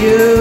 you.